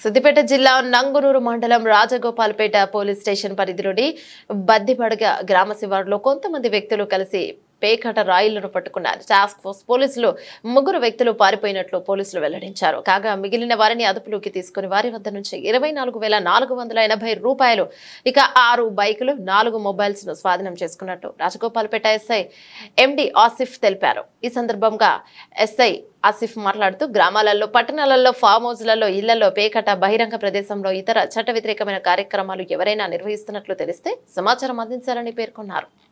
సిద్దిపేట జిల్లా నంగునూరు మండలం Rajagopalpet police station పరిధిలోని బద్దిపడగ గ్రామ శివారులో కొంతమంది వ్యక్తులు కలిసి పేకట రాయిలను పట్టుకున్నారు. టాస్క్ ఫోర్స్ పోలీసులు ముగ్గురు వ్యక్తులు పారిపోయినట్లు పోలీసులు వెల్లడించారు. కాగా మిగిలిన వారిని అదుపులోకి తీసుకుని వారి వద్ద నుంచి ఇరవై నాలుగు వేల నాలుగు వందల ఎనభై రూపాయలు ఇక ఆరు బైకులు నాలుగు మొబైల్స్ను స్వాధీనం చేసుకున్నట్టు రాజగోపాల్పేట ఎస్ఐ ఎండి ఆసిఫ్ తెలిపారు. ఈ సందర్భంగా ఎస్ఐ ఆసిఫ్ మాట్లాడుతూ గ్రామాలలో పట్టణాలలో ఫామ్ హౌస్లలో ఇళ్ళలో పేకట బహిరంగ ప్రదేశంలో ఇతర చట్ట వ్యతిరేకమైన కార్యక్రమాలు ఎవరైనా నిర్వహిస్తున్నట్లు తెలిస్తే సమాచారం అందించాలని పేర్కొన్నారు.